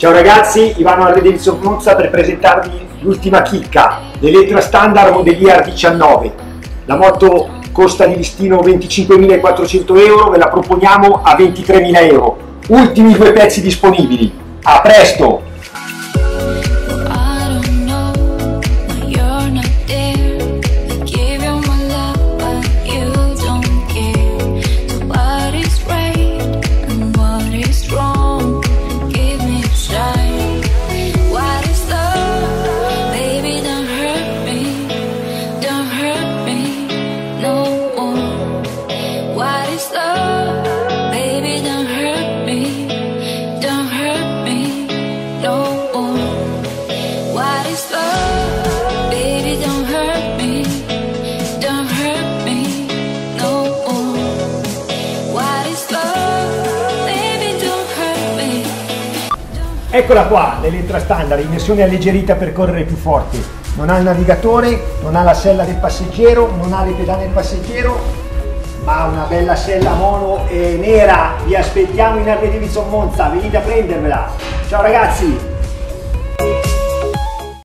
Ciao ragazzi, Ivano Davidson Monza per presentarvi l'ultima chicca, l'Elettra Standard Modelier 19. La moto costa di listino 25.400 euro, ve la proponiamo a 23.000 euro. Ultimi due pezzi disponibili. A presto! More. What is love? Eccola qua, l'Elettra Standard, in versione alleggerita per correre più forte. Non ha il navigatore, non ha la sella del passeggero, non ha le pedane del passeggero, ma una bella sella mono e nera. Vi aspettiamo in Harley Davidson Monza, venite a prendervela. Ciao ragazzi!